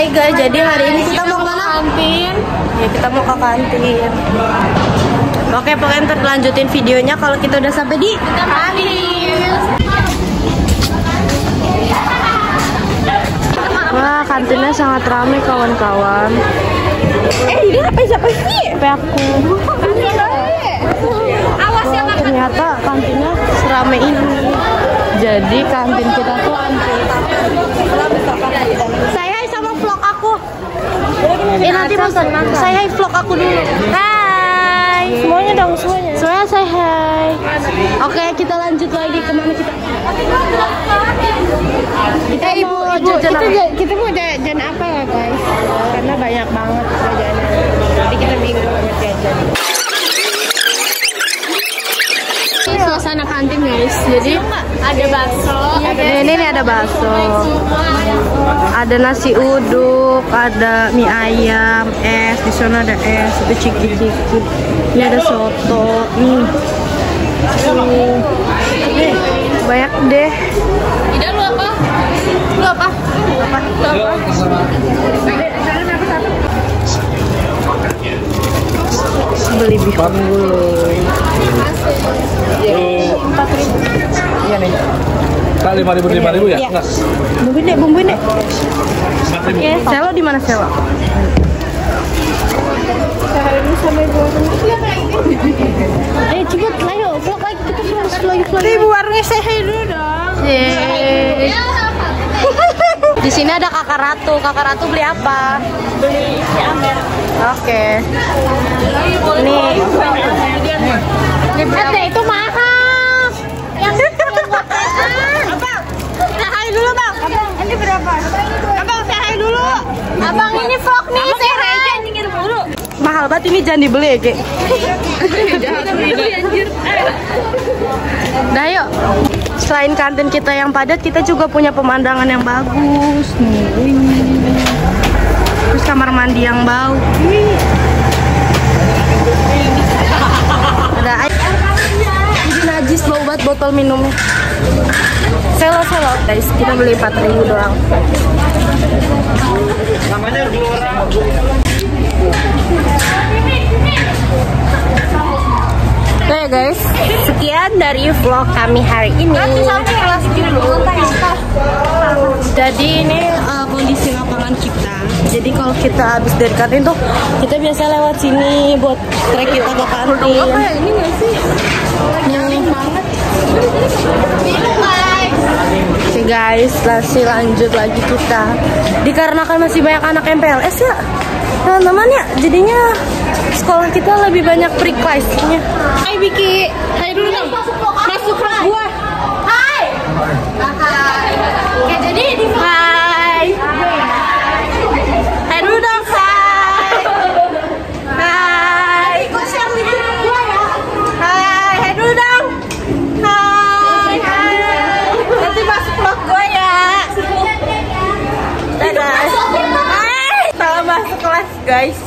Hai guys, jadi hari ini kita mau ke kantin. Ya kita mau ke kantin. Oke, pokoknya ntar lanjutin videonya kalau kita udah sampai di kantin. Wah, kantinnya sangat ramai kawan-kawan. Eh, ini apa siapa sih? Sampai aku. Awas ya ternyata kantinnya seramai ini. Jadi kantin kita tuh antri. Saya hai sama vlog aku. Eh nanti mas, saya hai vlog aku dulu. Hai. Semuanya dong, semuanya. Soalnya saya hai. Oke, kita lanjut lagi ke mana kita? Kita Eh, ibu, mau ibu, jajan kita, kita mau jajan apa ya guys? Karena banyak banget jajanan. Jadi kita bingung banget jajan. Ini suasana kantin guys. Jadi ada bakso. Ini, ini ada bakso, ada nasi uduk, ada mie ayam, es, di sana ada es, itu ciki-ciki. Ini ada soto, nih. Nih, banyak deh. Ida lu apa? Lu apa? Beli beef unggul. Iya nih. Kak lima ribu lima ribu ya? Iya. Enggak. Bumbuin deh, bumbuin deh. Ribu. Oke, selo di mana selo? Eh, cepet, ayo, vlog lagi, kita vlog, vlog lagi, vlog. Ibu warungnya saya hai dulu dong. Yeay. Di sini ada kakak Ratu. Kakak Ratu beli apa? Beli si Amer. Oke. Nih. Ini beli apa? Eh, itu mahal. Yang Abang, kita hai dulu bang. Abang, ini berapa? Abang, saya hai dulu. Abang ini vlog nih, saya hai. dulu. Banget ini jangan dibeli ya, Ki. Nah yuk, selain kantin kita yang padat, kita juga punya pemandangan yang bagus. Nih. Terus kamar mandi yang bau. Ada air. Jadi najis bau banget botol minumnya. Selo selo guys, kita beli 4000 doang. Oke guys, sekian dari vlog kami hari ini. Jadi ini uh, kondisi lapangan kita. Jadi kalau kita habis dari kantin tuh kita biasa lewat sini buat trek kita ke kantin. Ini nggak sih? Banget. Oke guys, masih lanjut lagi kita. Dikarenakan masih banyak anak MPLS ya, teman-teman ya, jadinya sekolah kita lebih banyak pre-class-nya. Hai Biki, hai dulu dong. Masuk kelas gua. Hai. Oke, jadi di Hai. Hai dulu dong, hai. Hai. Ikut share video gua ya. Hai, hai dulu dong. Hai. Hai. Nanti masuk vlog gua ya. Dadah. Hai. Salah masuk kelas, guys.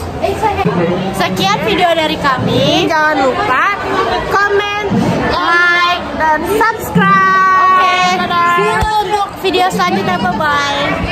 Sekian video dari kami. Jangan lupa komen, like, dan subscribe. Oke, see you untuk video selanjutnya. Bye bye.